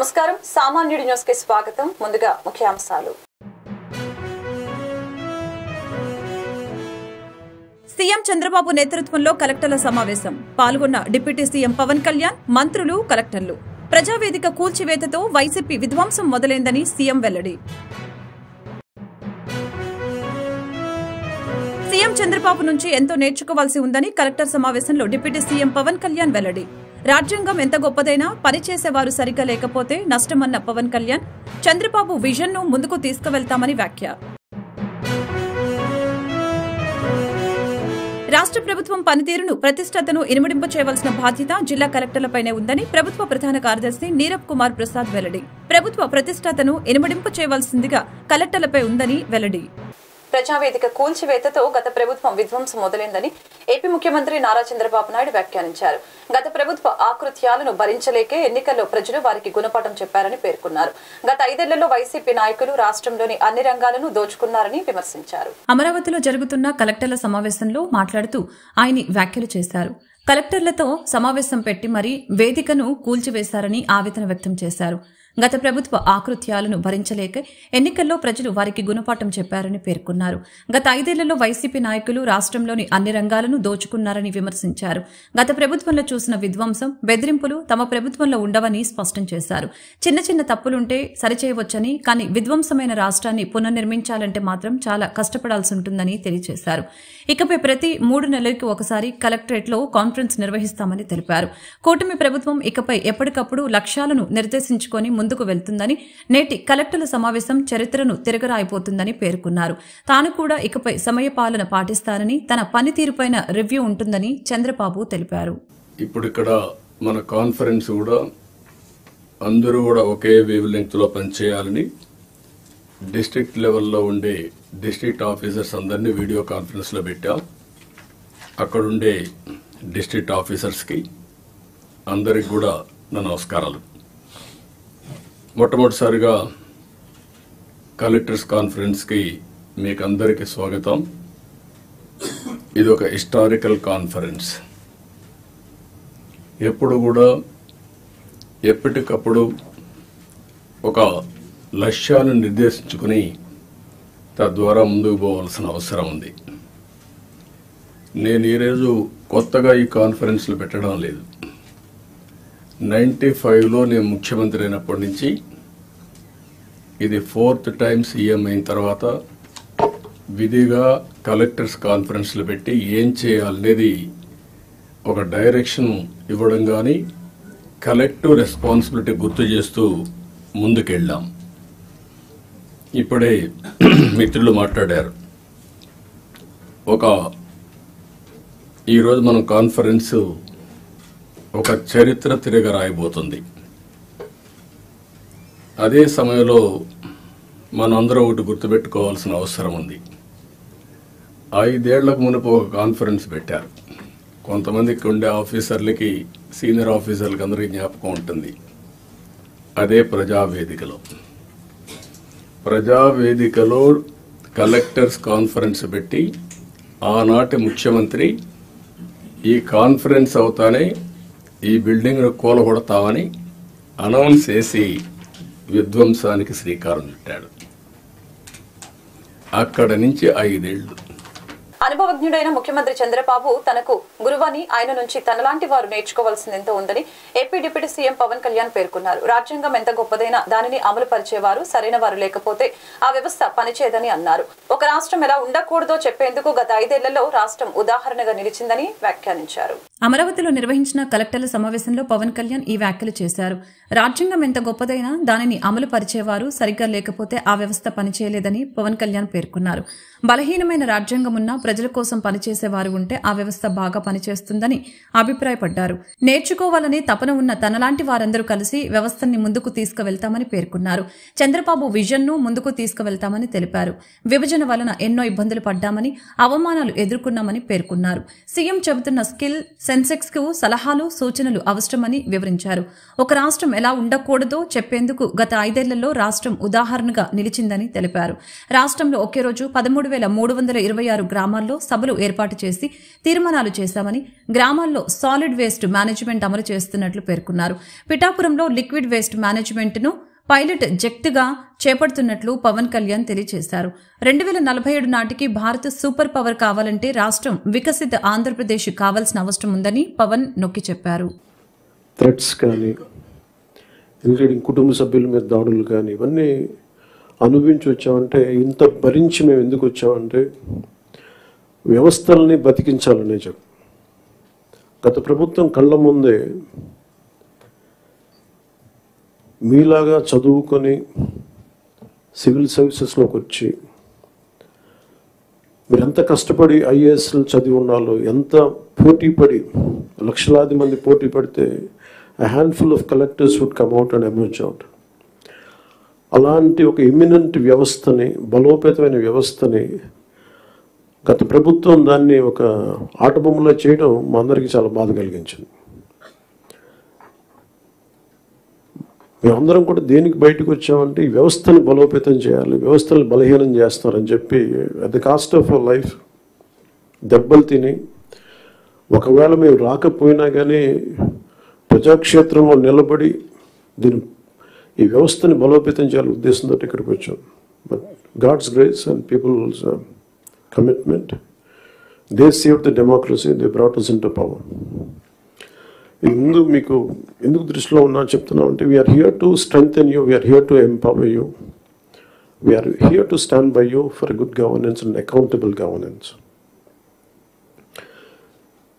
నమస్కారం. సామాన్యుడి న్యూస్కి స్వాగతం. ముందుగా ముఖ్యాంశాలు. సీఎం చంద్రబాబు నేతృత్వంలో కలెక్టర్ల సమావేశం. పాల్గొన్న డిప్యూటీ సీఎం పవన్ కళ్యాణ్ మంత్రులు కలెక్టర్లు. ప్రజావేదిక కూల్చివేతతో వైసీపీ విధ్వంసం మొదలైందని సీఎం వెల్లడి. సీఎం చంద్రబాబు నుంచి ఎంతో నేర్చుకోవాల్సి ఉందని కలెక్టర్ సమావేశంలో డిప్యూటీ సీఎం పవన్ కళ్యాణ్ వెల్లడి. రాజ్యాంగం ఎంత గొప్పదైనా పనిచేసేవారు సరిగ్గా లేకపోతే నష్టమన్న పవన్ కళ్యాణ్ చంద్రబాబు విజన్ను ముందుకు తీసుకువెళ్తామని వ్యాఖ్య. రాష్ట్ర ప్రభుత్వం పనితీరును ప్రతిష్టతను ఇనుమడింప చేయవలసిన బాధ్యత జిల్లా కలెక్టర్లపైనే ఉందని ప్రభుత్వ ప్రధాన కార్యదర్శి నీరబ్ కుమార్ ప్రసాద్ వెల్లడి. ప్రభుత్వ ప్రతిష్టతను ఇనుమడింప చేయవలసిందిగా కలెక్టర్లపై ఉందని వెల్లడి. ప్రజావేదిక కూల్చివేతతో గత ప్రభుత్వం విధ్వంసం మొదలైందని ఏపీ ముఖ్యమంత్రి నారా చంద్రబాబు నాయుడు వ్యాఖ్యానించారు. గత ప్రభుత్వ ఆకృత్యాలను భరించలేకే ఎన్నికల్లో ప్రజలు వారికి గుణపాఠం చెప్పారని పేర్కొన్నారు. గత ఐదేళ్ళలో వైసీపీ నాయకులు రాష్ట్రంలోని అన్ని రంగాలను దోచుకున్నారని విమర్శించారు. అమరావతిలో జరుగుతున్న కలెక్టర్ల సమావేశంలో మాట్లాడుతూ ఆయన వ్యాఖ్యలు చేశారు. కలెక్టర్లతో సమావేశం పెట్టి మరీ వేదికను కూల్చివేశారని ఆవేదన వ్యక్తం చేశారు. గత ప్రభుత్వ ఆకృత్యాలను భరించలేక ఎన్నికల్లో ప్రజలు వారికి గుణపాఠం చెప్పారని పేర్కొన్నారు. గత ఐదేళ్ళలో వైసీపీ నాయకులు రాష్ట్రంలోని అన్ని రంగాలను దోచుకున్నారని విమర్శించారు. గత ప్రభుత్వంలో చూసిన విధ్వంసం బెదిరింపులు తమ ప్రభుత్వంలో ఉండవని స్పష్టం చేశారు. చిన్న చిన్న తప్పులుంటే సరిచేయవచ్చని కానీ విధ్వంసమైన రాష్ట్రాన్ని పునర్నిర్మించాలంటే మాత్రం చాలా కష్టపడాల్సి ఉంటుందని తెలియజేశారు. ఇకపై ప్రతి మూడు నెలలకు ఒకసారి కలెక్టరేట్లో కాన్ఫరెన్స్ నిర్వహిస్తామని తెలిపారు. కూటమి ప్రభుత్వం ఇకపై ఎప్పటికప్పుడు లక్ష్యాలను నిర్దేశించుకొని ముందుకు వెళ్తుందని నేటి కలెక్టర్ల సమావేశం చరిత్రను తిరగరాయిపోతుందని పేర్కొన్నారు. తాను కూడా ఇకపై సమయపాలన పాటిస్తానని తన పనితీరుపైన రివ్యూ ఉంటుందని చంద్రబాబు తెలిపారు. ఇప్పుడు ఇక్కడ మన కాన్ఫరెన్స్ కూడా అందరూ కూడా ఒకే వేవ్ లెంగ్త్లో పనిచేయాలని డిస్ట్రిక్ట్ లెవెల్లో ఉండే డిస్ట్రిక్ట్ ఆఫీసర్స్ అందరినీ వీడియో కాన్ఫరెన్స్లో పెట్టాం. అక్కడుండే డిస్ట్రిక్ట్ ఆఫీసర్స్కి అందరికి కూడా నా నమస్కారాలు. మొట్టమొదటిసారిగా కలెక్టర్స్ కాన్ఫరెన్స్కి మీకు అందరికీ స్వాగతం. ఇది ఒక హిస్టారికల్ కాన్ఫరెన్స్. ఎప్పుడు కూడా ఎప్పటికప్పుడు ఒక లక్ష్యాన్ని నిర్దేశించుకుని తద్వారా ముందుకు పోవాల్సిన అవసరం ఉంది. నేను ఈరోజు కొత్తగా ఈ కాన్ఫరెన్స్లు పెట్టడం లేదు. నైంటీ ఫైవ్లో నేను ముఖ్యమంత్రి అయినప్పటి నుంచి ఇది ఫోర్త్ టైం సీఎం అయిన తర్వాత విధిగా కలెక్టర్స్ కాన్ఫరెన్స్లు పెట్టి ఏం చేయాలనేది ఒక డైరెక్షన్ ఇవ్వడం కానీ కలెక్టివ్ రెస్పాన్సిబిలిటీ గుర్తు చేస్తూ ముందుకెళ్ళాం. ఇప్పుడే మిత్రులు మాట్లాడారు. ఒక ఈరోజు మనం కాన్ఫరెన్సు ఒక చరిత్ర తిరగ రాయబోతుంది అదే సమయంలో మనందరం ఒకటి గుర్తుపెట్టుకోవాల్సిన అవసరం ఉంది. ఐదేళ్ళకు మునుపు ఒక కాన్ఫరెన్స్ పెట్టారు. కొంతమందికి ఉండే ఆఫీసర్లకి సీనియర్ ఆఫీసర్లకి అందరికీ జ్ఞాపకం ఉంటుంది. అదే ప్రజావేదికలో. ప్రజావేదికలో కలెక్టర్స్ కాన్ఫరెన్స్ పెట్టి ఆనాటి ముఖ్యమంత్రి ఈ కాన్ఫరెన్స్ అవుతానే ఈ బిల్డింగ్ను కూలగొడతామని అనౌన్స్ చేసి విధ్వంసానికి శ్రీకారం చుట్టాడు. అక్కడ నుంచి ఐదేళ్ళు అనుభవజ్ఞుడైన ముఖ్యమంత్రి చంద్రబాబు తనకు గురువని ఆయన నుంచి తనలాంటి వారు నేర్చుకోవాల్సింది ఎంతో ఉందని AP deputy CM Pawan Kalyan పేర్కొన్నారు. రాజ్యాంగం ఎంత గొప్పదైనా దానిని అమలు పరిచేవారు సరైన వారు లేకపోతే ఆ వ్యవస్థ పనిచేయదని అన్నారు. ఒక రాష్ట్రం ఎలా ఉండకూడదో చెప్పేందుకు గత ఐదేళ్ళలో రాష్ట్రం ఉదాహరణగా నిలిచిందని వ్యాఖ్యానించారు. అమరావతిలో నిర్వహించిన కలెక్టర్ల సమావేశంలో పవన్ కళ్యాణ్ ఈ వ్యాఖ్యలు చేశారు. రాజ్యాంగం ఎంత గొప్పదైనా దానిని అమలు పరిచేవారు సరిగ్గా లేకపోతే ఆ వ్యవస్థ పనిచేయలేదని పవన్ కళ్యాణ్ పేర్కొన్నారు. బలహీనమైన రాజ్యాంగం ఉన్న ప్రజల కోసం పనిచేసేవారు ఉంటే ఆ వ్యవస్థ బాగా పనిచేస్తుందని అభిప్రాయపడ్డారు. నేర్చుకోవాలని తపన ఉన్న తనలాంటి వారందరూ కలిసి వ్యవస్థని ముందుకు తీసుకువెళ్తామని పేర్కొన్నారు. చంద్రబాబు విజన్ను ముందుకు తీసుకువెళ్తామని తెలిపారు. విభజన వలన ఎన్నో ఇబ్బందులు పడ్డామని అవమానాలు ఎదుర్కొన్నామని పేర్కొన్నారు. సీఎం చెబుతున్న స్కిల్ సెన్సెక్స్కు సలహాలు సూచనలు అవసరమని వివరించారు. ఒక రాష్ట్రం ఎలా ఉండకూడదో చెప్పేందుకు గత ఐదేళ్ళలో రాష్ట్రం ఉదాహరణగా నిలిచిందని తెలిపారు. రాష్ట్రంలో ఒకే రోజు పదమూడు వేల మూడు వందల ఇరవై ఆరు గ్రామాలు గ్రామాల్లో సభలు ఏర్పాటు చేసి తీర్మానాలు చేశామని గ్రామాల్లో సాలిడ్ వేస్ట్ మేనేజ్మెంట్ అమలు చేస్తున్నట్లు పేర్కొన్నారు. పిఠాపురంలో లిక్విడ్ వేస్ట్ మేనేజ్మెంట్ను పైలట్ జెక్ట్గా చేపడుతున్నట్లు పవన్ కళ్యాణ్ తెలియజేశారు. రెండు వేల నలభై ఏడు నాటికి భారత్ సూపర్ పవర్ కావాలంటే రాష్ట్రం వికసిత ఆంధ్రప్రదేశ్ కావాల్సిన అవసరం ఉందని పవన్ నొక్కి చెప్పారు. థ్రెట్స్ కానీ ఇంక్లూడింగ్ కుటుంబ సభ్యుల మీద దాడులు కానీ ఇవన్నీ అనుభవించి వచ్చామంటే ఇంత భరించి మేము ఎందుకు వచ్చామంటే వ్యవస్థల్ని బతికించాలనే చెప్పు. గత ప్రభుత్వం కళ్ళ ముందే మీలాగా చదువుకొని సివిల్ సర్వీసెస్లోకి వచ్చి మీరు ఎంత కష్టపడి ఐఏఎస్లు చదివి ఉన్నాలో ఎంత పోటీ పడి లక్షలాది మంది పోటీ పడితే a handful of collectors would come out and emerge out అలాంటి ఒక ఇమినెంట్ వ్యవస్థని బలోపేతమైన వ్యవస్థని గత ప్రభుత్వం దాన్ని ఒక ఆటబొమ్మలో చేయడం మా అందరికీ చాలా బాధ కలిగించింది. మేమందరం కూడా దేనికి బయటకు వచ్చామంటే ఈ వ్యవస్థను బలోపేతం చేయాలి వ్యవస్థలు బలహీనం చేస్తారని చెప్పి at the cost of our life దెబ్బలు తిని ఒకవేళ మేము రాకపోయినా కానీ ప్రజాక్షేత్రంలో నిలబడి దీని ఈ వ్యవస్థని బలోపేతం చేయాలి ఉద్దేశంతో ఇక్కడికి వచ్చాం. But God's grace and people's commitment they save the democracy they brought us into power ఎందుకు మీకు ఎందుకు దృష్టిలో ఉన్నా చెప్తున్నాం అంటే we are here to strengthen you we are here to empower you we are here to stand by you for good governance and accountable governance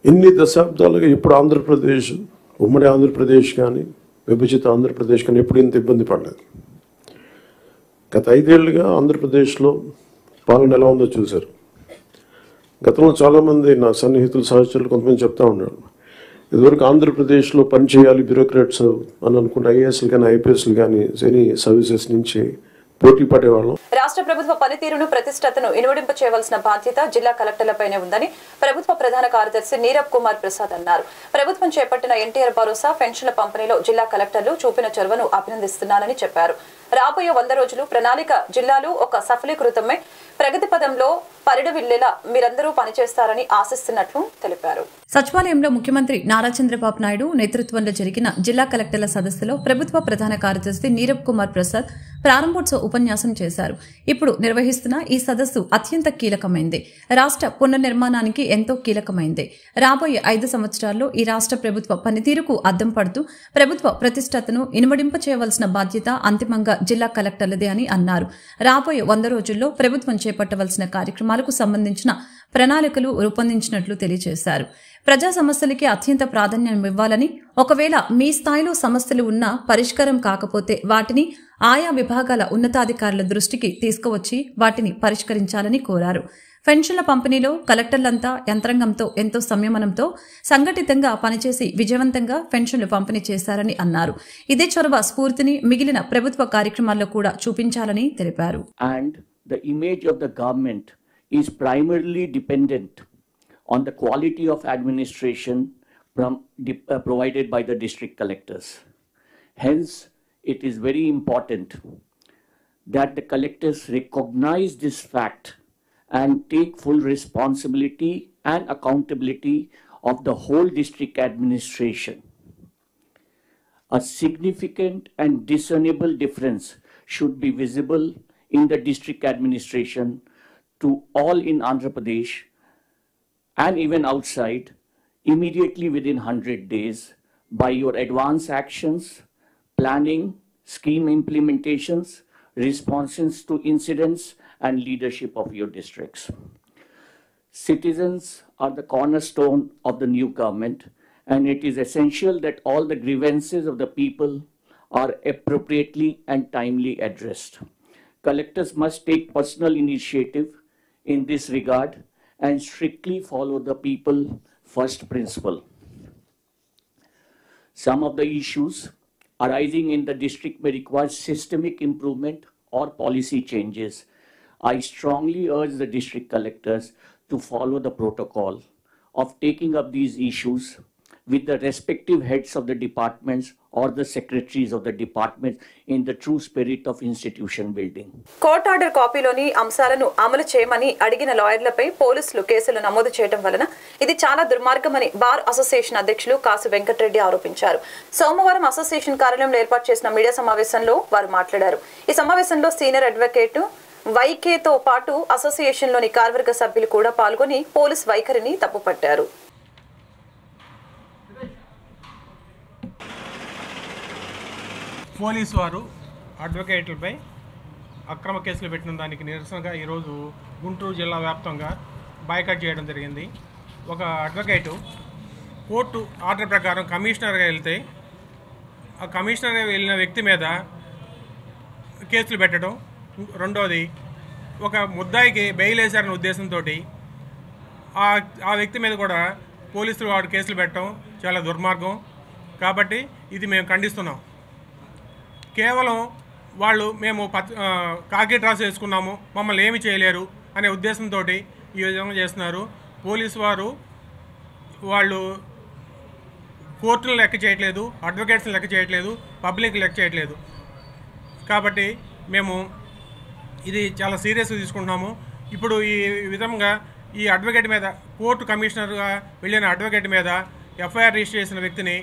ఇన్ని దశాబ్దాలుగా ఇప్పుడు ఆంధ్రప్రదేశ్ ఉమ్మడి ఆంధ్రప్రదేశ్ కానీ విభజిత ఆంధ్రప్రదేశ్ కానీ ఎప్పుడు ఇంత ఇబ్బంది పడలేదు. గత ఐదేళ్ళుగా ఆంధ్రప్రదేశ్లో పాలన ఎలా ఉందో చూశారు. గతంలో చాలామంది నా సన్నిహితులు సహచరులు కొంతమంది చెప్తా ఉన్నారు. ఇదివరకు ఆంధ్రప్రదేశ్లో పనిచేయాలి బ్యూరోక్రాట్స్ అని అనుకున్న ఐఏఎస్లు కానీ ఐపీఎస్లు కానీ ఎనీ సర్వీసెస్ నుంచి పోటీ పడేవాళ్ళం. రాష్ట్ర ప్రభుత్వ పనితీరును ప్రతిష్టతను ఇనువడింప చేయవలసిన బాధ్యత జిల్లా కలెక్టర్లపైనే ఉందని ప్రభుత్వ ప్రధాన కార్యదర్శి నీరబ్ కుమార్ ప్రసాద్ అన్నారు. ప్రభుత్వం చేపట్టిన ఎన్టీఆర్ భరోసా పెన్షన్ల పంపిణీలో జిల్లా కలెక్టర్లు చూపిన చొరవను అభినందిస్తున్నానని చెప్పారు. రాబోయే వంద రోజులు ప్రణాళిక జిల్లాలు ఒక సఫలీకృతమై. ప్రగతి పదంలో పరిడవిల్లేలా మీరందరూ పనిచేస్తారని ఆశిస్తున్నట్లు తెలిపారు. సచివాలయంలో ముఖ్యమంత్రి నారా చంద్రబాబు నాయుడు నేతృత్వంలో జరిగిన జిల్లా కలెక్టర్ల సదస్సులో ప్రభుత్వ ప్రధాన కార్యదర్శి నీరబ్ కుమార్ ప్రసాద్ ప్రారంభోత్సవ ఉపన్యాసం చేశారు. ఇప్పుడు నిర్వహిస్తున్న ఈ సదస్సు అత్యంత కీలకమైంది. రాష్ట్ర పునర్నిర్మాణానికి ఎంతో కీలకమైంది. రాబోయే ఐదు సంవత్సరాల్లో ఈ రాష్ట్ర ప్రభుత్వ పనితీరుకు అద్దం పడుతూ ప్రభుత్వ ప్రతిష్టతను ఇనుమడింప చేయవలసిన బాధ్యత అంతిమంగా జిల్లా కలెక్టర్లదే అని అన్నారు. రాబోయే వంద రోజుల్లో ప్రభుత్వం చేపట్టవలసిన కార్యక్రమాలకు సంబంధించిన ప్రణాళికలు రూపొందించినట్లు తెలియజేశారు. ప్రజా సమస్యలకి అత్యంత ప్రాధాన్యం ఇవ్వాలని ఒకవేళ మీ స్థాయిలో సమస్యలు ఉన్నా పరిష్కారం కాకపోతే వాటిని ఆయా విభాగాల ఉన్నతాధికారుల దృష్టికి తీసుకువచ్చి వాటిని పరిష్కరించాలని కోరారు. పెన్షన్ల పంపిణీలో కలెక్టర్లంతా యంత్రాంగంతో ఎంతో సంయమనంతో సంఘటితంగా పనిచేసి విజయవంతంగా పెన్షన్లు పంపిణీ చేశారని అన్నారు. ఇదే చొరవ స్ఫూర్తిని మిగిలిన ప్రభుత్వ కార్యక్రమాల్లో కూడా చూపించాలని తెలిపారు. And the image of the government is primarily dependent on the quality of administration from, uh, provided by the district collectors. Hence, it is very important that the collectors recognize this fact and take full responsibility and accountability of the whole district administration. A significant and discernible difference should be visible in the district administration to all in Andhra Pradesh and even outside immediately within 100 days by your advance actions, planning, scheme implementations, responses to incidents, and leadership of your districts. Citizens are the cornerstone of the new government, and it is essential that all the grievances of the people are appropriately and timely addressed. Collectors must take personal initiative in this regard and strictly follow the people first principle. Some of the issues arising in the district may require systemic improvement or policy changes. I strongly urge the district collectors to follow the protocol of taking up these issues with the respective heads of the departments or the secretaries of the department in the true spirit of institution building. Court order కాపీలోని అంశాలను అమలు చేయమని అడిగిన లాయర్లపై పోలీసులు కేసులు నమోదు చేయడం వలన ఇది చాలా దుర్మార్గమని బార్ అసోసియేషన్ అధ్యక్షులు కాసు వెంకటరెడ్డి ఆరోపించారు. సోమవారం అసోసియేషన్ కార్యాలయంలో ఏర్పాటు చేసిన మీడియా సమావేశంలో వారు మాట్లాడారు. ఈ సమావేశంలో సీనియర్ అడ్వకేట్ వైకేతో పాటు అసోసియేషన్లోని కార్యవర్గ సభ్యులు కూడా పాల్గొని పోలీస్ వైఖరిని తప్పుపట్టారు. పోలీసు వారు అడ్వకేట్లపై అక్రమ కేసులు పెట్టిన దానికి నిరసనగా ఈరోజు గుంటూరు జిల్లా వ్యాప్తంగా బాయ్కట్ చేయడం జరిగింది. ఒక అడ్వకేటు కోర్టు ఆర్డర్ ప్రకారం కమిషనర్గా వెళ్తే ఆ కమిషనర్గా వెళ్ళిన వ్యక్తి మీద కేసులు పెట్టడం. రెండోది ఒక ముద్దాయికి బెయిల్ వేశారనే ఉద్దేశంతో ఆ ఆ వ్యక్తి మీద కూడా పోలీసులు వాడు కేసులు పెట్టడం చాలా దుర్మార్గం. కాబట్టి ఇది మేము ఖండిస్తున్నాం. కేవలం వాళ్ళు మేము పత్ కాకి డ్రాస్ వేసుకున్నాము మమ్మల్ని ఏమి చేయలేరు అనే ఉద్దేశంతో ఈ విధంగా చేస్తున్నారు. పోలీసు వారు వాళ్ళు కోర్టులను లెక్క చేయట్లేదు అడ్వకేట్స్ని లెక్క చేయట్లేదు పబ్లిక్ లెక్క చేయట్లేదు. కాబట్టి మేము ఇది చాలా సీరియస్గా తీసుకుంటున్నాము. ఇప్పుడు ఈ విధంగా ఈ అడ్వకేట్ మీద కోర్టు కమిషనర్గా వెళ్ళిన అడ్వకేట్ మీద ఎఫ్ఐఆర్ రిజిస్టర్ చేసిన వ్యక్తిని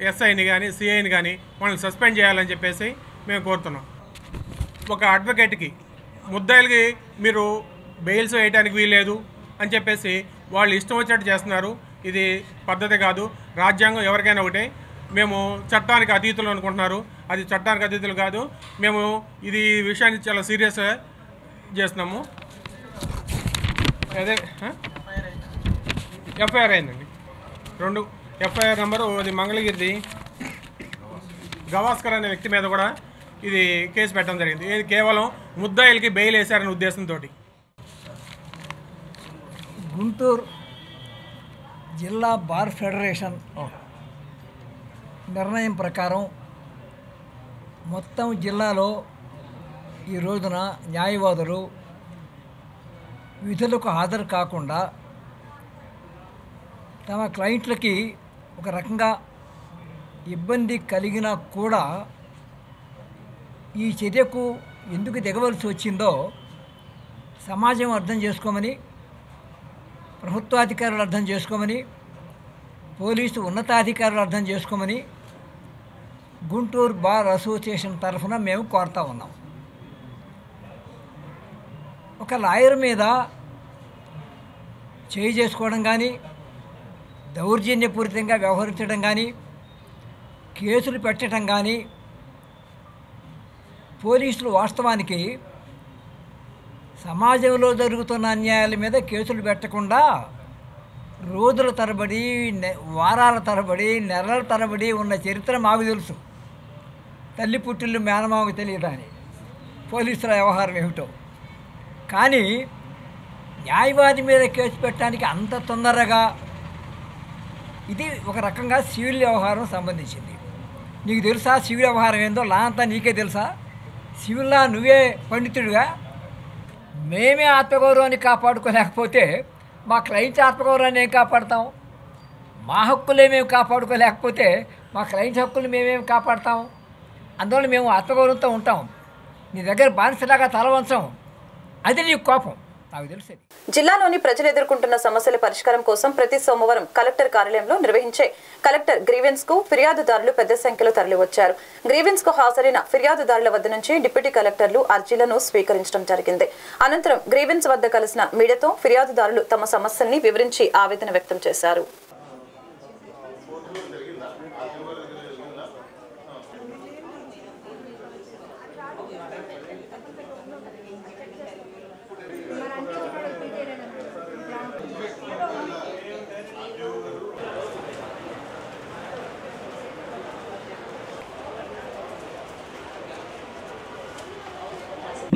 ఎస్ఐని కానీ సిఐని కానీ వాళ్ళని సస్పెండ్ చేయాలని చెప్పేసి మేము కోరుతున్నాం. ఒక అడ్వకేట్కి ముద్దాయిలకి మీరు బెయిల్స్ వేయడానికి వీల్లేదు అని చెప్పేసి వాళ్ళు ఇష్టం వచ్చినట్టు చేస్తున్నారు. ఇది పద్ధతి కాదు. రాజ్యాంగం ఎవరికైనా ఒకటే. మేము చట్టానికి అతీతులు అనుకుంటున్నారు. అది చట్టానికి అతీతులు కాదు. మేము ఇది విషయాన్ని చాలా సీరియస్గా చేస్తున్నాము. అదే ఎఫ్ఐఆర్ అయిందండి. రెండు ఎఫ్ఐఆర్ నెంబరు అది మంగళగిరిది. గవాస్కర్ అనే వ్యక్తి మీద కూడా ఇది కేసు పెట్టడం జరిగింది. ఇది కేవలం ముద్దాయిలకి బెయిల్ వేశారనే ఉద్దేశంతో గుంటూరు జిల్లా బార్ ఫెడరేషన్ నిర్ణయం ప్రకారం మొత్తం జిల్లాలో ఈ రోజున న్యాయవాదులు విధులకు హాజరు కాకుండా తమ క్లయింట్లకి ఒక రకంగా ఇబ్బంది కలిగినా కూడా ఈ చర్యకు ఎందుకు దిగవలసి వచ్చిందో సమాజం అర్థం చేసుకోమని ప్రభుత్వాధికారులు అర్థం చేసుకోమని పోలీసు ఉన్నతాధికారులు అర్థం చేసుకోమని గుంటూరు బార్ అసోసియేషన్ తరఫున మేము కోరుతా ఉన్నాం. ఒక లాయర్ మీద చేయి చేసుకోవడం కానీ దౌర్జన్యపూరితంగా వ్యవహరించడం కానీ కేసులు పెట్టడం కానీ పోలీసులు వాస్తవానికి సమాజంలో జరుగుతున్న అన్యాయాల మీద కేసులు పెట్టకుండా రోజుల తరబడి వారాల తరబడి నెలల తరబడి ఉన్న చరిత్ర మాకు తెలుసు. తల్లి పుట్టిల్లు మేనమామకు తెలియదని పోలీసుల వ్యవహారం ఏమిటో. కానీ న్యాయవాది మీద కేసు పెట్టడానికి అంత తొందరగా ఇది ఒక రకంగా సివిల్ వ్యవహారం సంబంధించింది. నీకు తెలుసా సివిల్ వ్యవహారం ఏందో? లా అంతా నీకే తెలుసా? సివిల్లా నువ్వే పండితుడిగా. మేమే ఆత్మగౌరవాన్ని కాపాడుకోలేకపోతే మా క్లయింట్స్ ఆత్మగౌరవాన్ని ఏం కాపాడతాం? మా హక్కులే మేము కాపాడుకోలేకపోతే మా క్లయింట్స్ హక్కులు మేమేం కాపాడతాం? అందువల్ల మేము ఆత్మగౌరవంతో ఉంటాం. నీ దగ్గర బానిసలాగా తలవంచం అది నీ కోపం. నాకు జిల్లాలోని ప్రజలు ఎదుర్కొంటున్న సమస్యల పరిష్కారం కోసం ప్రతి సోమవారం కలెక్టర్ కార్యాలయంలో నిర్వహించే కలెక్టర్ గ్రీవెన్స్కు ఫిర్యాదుదారులు పెద్ద సంఖ్యలో తరలివచ్చారు. గ్రీవెన్స్కు హాజరైన ఫిర్యాదుదారుల వద్ద నుంచి డిప్యూటీ కలెక్టర్లు అర్జీలను స్వీకరించడం జరిగింది. అనంతరం గ్రీవెన్స్ వద్ద కలిసిన మీడియాతో ఫిర్యాదుదారులు తమ సమస్యల్ని వివరించి ఆవేదన వ్యక్తం చేశారు.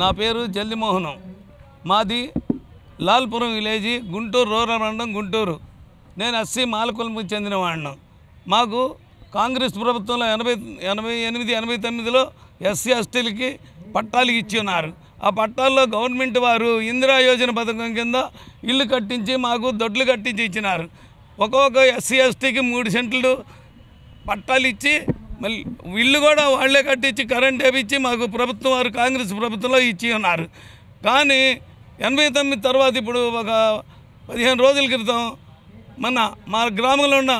నా పేరు జల్దిమోహనం మాది లాల్పురం విలేజీ గుంటూరు రూరల్ మండలం గుంటూరు. నేను ఎస్సీ మాలకులకు చెందినవాడిను. మాకు కాంగ్రెస్ ప్రభుత్వంలో ఎనభై ఎనభై ఎనిమిది ఎనభై తొమ్మిదిలో ఎస్సీ ఎస్టీలకి పట్టాలు ఇచ్చి ఉన్నారు. ఆ పట్టాల్లో గవర్నమెంట్ వారు ఇందిరా యోజన పథకం కింద ఇల్లు కట్టించి మాకు దొడ్లు కట్టించి ఇచ్చినారు. ఒక్కొక్క ఎస్సీ ఎస్టీకి మూడు సెంట్లు పట్టాలు ఇచ్చి మళ్ళీ వీళ్ళు కూడా వాళ్ళే కట్టించి కరెంట్ వేపించి మాకు ప్రభుత్వం వారు కాంగ్రెస్ ప్రభుత్వంలో ఇచ్చి ఉన్నారు. కానీ ఎనభై తొమ్మిది తర్వాత ఇప్పుడు ఒక పదిహేను రోజుల క్రితం మన మా గ్రామంలో ఉన్న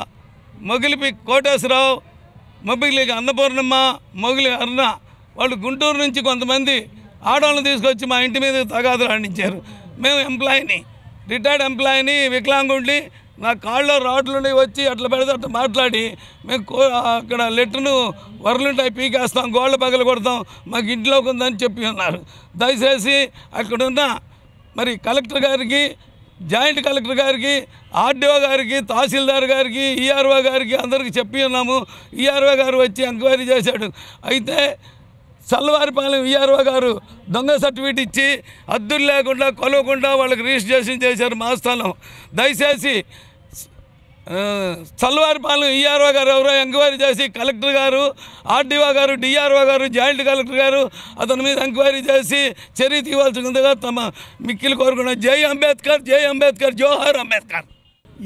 మొగిలిపి కోటేశ్వరరావు మొబిలికి అన్నపూర్ణమ్మ మొగిలి అరుణ వాళ్ళు గుంటూరు నుంచి కొంతమంది ఆడవాళ్ళని తీసుకొచ్చి మా ఇంటి మీద తగాదులు ఆడించారు. మేము ఎంప్లాయీని రిటైర్డ్ ఎంప్లాయీని వికలాంగుడిని నా కాళ్ళలో రాడ్లుండి వచ్చి అట్లా పెడితే అట్లా మాట్లాడి మేము కో అక్కడ లెటర్ను వరలుంటాయి పీకేస్తాం గోళ్ళ పగలు కొడతాం మాకు ఇంట్లోకి ఉందని చెప్పి ఉన్నారు దయచేసి అక్కడున్న మరి కలెక్టర్ గారికి జాయింట్ కలెక్టర్ గారికి ఆర్డీఓ గారికి తహసీల్దార్ గారికి ఈఆర్ఓ గారికి అందరికీ చెప్పి ఉన్నాము. ఈఆర్ఓ గారు వచ్చి ఎంక్వైరీ చేశాడు. అయితే చల్లవారిపాలెం ఈఆర్ఓ గారు దొంగ సర్టిఫికేట్ ఇచ్చి అద్దులు లేకుండా కొలవకుండా వాళ్ళకి రిజిస్ట్రేషన్ చేశారు మా స్థలం. దయచేసి చల్లవారి పాలన ఈఆర్ఓ గారు ఎవరో ఎంక్వైరీ చేసి కలెక్టర్ గారు ఆర్డీఓ గారు డిఆర్ఓ గారు జాయింట్ కలెక్టర్ గారు అతని మీద ఎంక్వైరీ చేసి చర్య తీవాల్సిందిగా తమ మిక్కిలు కోరుకున్న. జై అంబేద్కర్ జై అంబేద్కర్ జోహర్ అంబేద్కర్.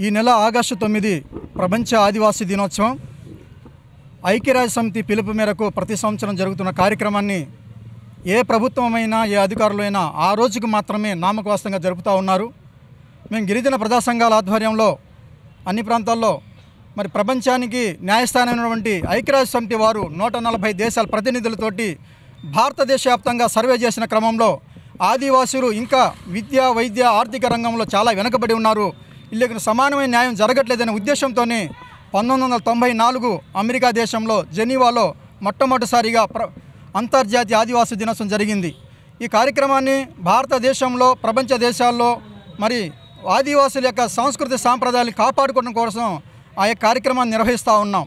ఈ నెల ఆగస్టు తొమ్మిది ప్రపంచ ఆదివాసీ దినోత్సవం. ఐక్యరాజ్య సమితి పిలుపు మేరకు ప్రతి సంవత్సరం జరుగుతున్న కార్యక్రమాన్ని ఏ ప్రభుత్వమైనా ఏ అధికారులైనా ఆ రోజుకు మాత్రమే నామకవాస్తంగా జరుపుతూ ఉన్నారు. మేము గిరిజన ప్రజా సంఘాల ఆధ్వర్యంలో అన్ని ప్రాంతాల్లో మరి ప్రపంచానికి న్యాయస్థానమైనటువంటి ఐక్యరాజ్య సమితి వారు నూట నలభై దేశాల ప్రతినిధులతోటి భారతదేశ వ్యాప్తంగా సర్వే చేసిన క్రమంలో ఆదివాసులు ఇంకా విద్య వైద్య ఆర్థిక రంగంలో చాలా వెనుకబడి ఉన్నారు. వీళ్ళకి సమానమైన న్యాయం జరగట్లేదనే ఉద్దేశంతోనే పంతొమ్మిది వందల తొంభై నాలుగు అమెరికా దేశంలో జెనీవాలో మొట్టమొదటిసారిగా ప్ర అంతర్జాతీయ ఆదివాసీ దినోత్సవం జరిగింది. ఈ కార్యక్రమాన్ని భారతదేశంలో ప్రపంచ దేశాల్లో మరి ఆదివాసుల యొక్క సంస్కృతి సాంప్రదాయాలను కాపాడుకోవడం కోసం ఆ యొక్క కార్యక్రమాన్ని నిర్వహిస్తూ ఉన్నాం.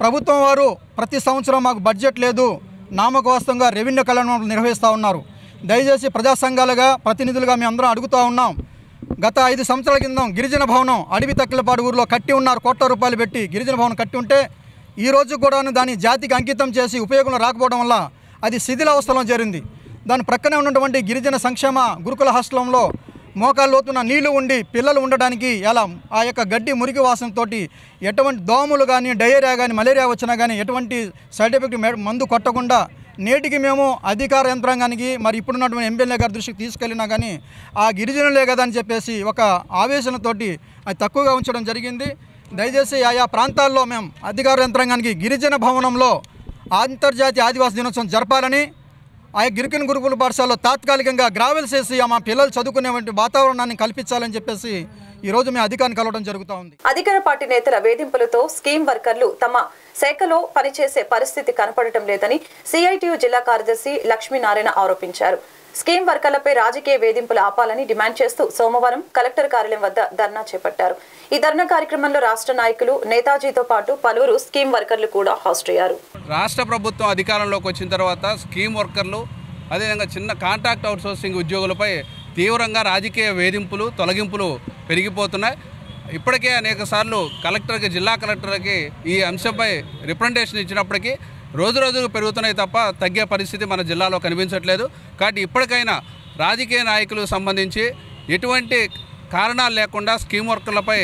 ప్రభుత్వం వారు ప్రతి సంవత్సరం మాకు బడ్జెట్ లేదు నామకవాస్తంగా రెవెన్యూ కళ్యాణం నిర్వహిస్తూ ఉన్నారు. దయచేసి ప్రజా సంఘాలుగా ప్రతినిధులుగా మేము అందరం అడుగుతూ ఉన్నాం. గత ఐదు సంవత్సరాల కింద గిరిజన భవనం అడవి తక్కిలపాడు ఊరిలో కట్టి ఉన్నారు. కోట్ల రూపాయలు పెట్టి గిరిజన భవనం కట్టి ఉంటే ఈ రోజు కూడా దాన్ని జాతికి అంకితం చేసి ఉపయోగంలో రాకపోవడం వల్ల అది శిథిలావస్థలో చేరింది. దాని ప్రక్కనే ఉన్నటువంటి గిరిజన సంక్షేమ గురుకుల హాస్టలంలో మోకాలు లోతున్న నీళ్ళు ఉండి పిల్లలు ఉండడానికి ఎలా ఆ యొక్క గడ్డి మురికి వాసనతో ఎటువంటి దోమలు కానీ డయేరియా కానీ మలేరియా వచ్చినా కానీ ఎటువంటి సైడ్ ఎఫెక్ట్ మందు కొట్టకుండా నేటికి మేము అధికార యంత్రాంగానికి మరి ఇప్పుడున్నటువంటి ఎమ్మెల్యే గారి దృష్టికి తీసుకెళ్ళినా కానీ ఆ గిరిజనులే కదా అని చెప్పేసి ఒక ఆవేశంతోటి అది తక్కువగా ఉంచడం జరిగింది. దయచేసి ఆయా ప్రాంతాల్లో మేము అధికార యంత్రాంగానికి గిరిజన భవనంలో అంతర్జాతీయ ఆదివాసీ దినోత్సవం జరపాలని ఆ గిరికిన గురుకుల పాఠశాలలో తాత్కాలికంగా గ్రావెల్స్ వేసి మా పిల్లలు చదువుకునేటువంటి వాతావరణాన్ని కల్పించాలని చెప్పేసి ఈ రోజు మేము అధికారిని కలవడం జరుగుతూ ఉంది. అధికార పార్టీ నేతల వేధింపులతో స్కీమ్ వర్కర్లు తమ శాఖలో పనిచేసే పరిస్థితి కనపడటం లేదని సిఐటియు జిల్లా కార్యదర్శి లక్ష్మీనారాయణ ఆరోపించారు. స్కీమ్ వర్కర్లపై రాజకీయ వేధింపులు ఆపాలని డిమాండ్ చేస్తూ సోమవారం కలెక్టర్ కార్యాలయం వద్ద ధర్నా చేపట్టారు. ఈ ధర్నా కార్యక్రమంలో రాష్ట్ర నాయకులు నేతాజీతో పాటు పలువురు స్కీమ్ వర్కర్లు కూడా హాజరయ్యారు రాష్ట్ర ప్రభుత్వం అధికారంలోకి వచ్చిన తర్వాత స్కీమ్ వర్కర్లు అదేవిధంగా చిన్న కాంట్రాక్ట్ అవుట్సోర్సింగ్ ఉద్యోగులపై తీవ్రంగా రాజకీయ వేధింపులు తొలగింపులు పెరిగిపోతున్నాయి. ఇప్పటికే అనేక సార్లు కలెక్టర్కి జిల్లా కలెక్టర్కి ఈ అంశంపై రిప్రజెంటేషన్ ఇచ్చినప్పటికీ రోజు రోజుకు పెరుగుతున్నాయి తప్ప తగ్గే పరిస్థితి మన జిల్లాలో కనిపించట్లేదు. కాబట్టి ఇప్పటికైనా రాజకీయ నాయకులకు సంబంధించి ఎటువంటి కారణాలు లేకుండా స్కీమ్ వర్కర్లపై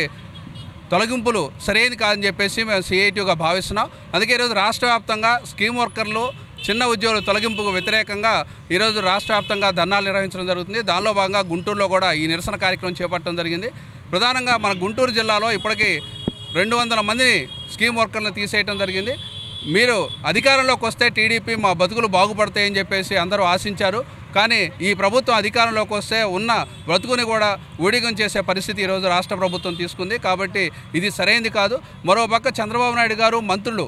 తొలగింపులు సరైనది కాదని చెప్పేసి మేము సిఐటిగా భావిస్తున్నాం. అందుకే ఈరోజు రాష్ట్ర వ్యాప్తంగా స్కీమ్ వర్కర్లు చిన్న ఉద్యోగుల తొలగింపుకు వ్యతిరేకంగా ఈరోజు రాష్ట్ర వ్యాప్తంగా ధర్నాలు నిర్వహించడం జరుగుతుంది. దానిలో భాగంగా గుంటూరులో కూడా ఈ నిరసన కార్యక్రమం చేపట్టడం జరిగింది. ప్రధానంగా మన గుంటూరు జిల్లాలో ఇప్పటికీ రెండు వందల మందిని స్కీమ్ వర్కర్లను తీసేయడం జరిగింది. మీరు అధికారంలోకి వస్తే టీడీపీ మా బతుకులు బాగుపడతాయని చెప్పేసి అందరూ ఆశించారు. కానీ ఈ ప్రభుత్వం అధికారంలోకి వస్తే ఉన్న బ్రతుకుని కూడా ఊడిగం చేసే పరిస్థితి ఈరోజు రాష్ట్ర ప్రభుత్వం తీసుకుంది. కాబట్టి ఇది సరైనది కాదు. మరోపక్క చంద్రబాబు నాయుడు గారు మంత్రులు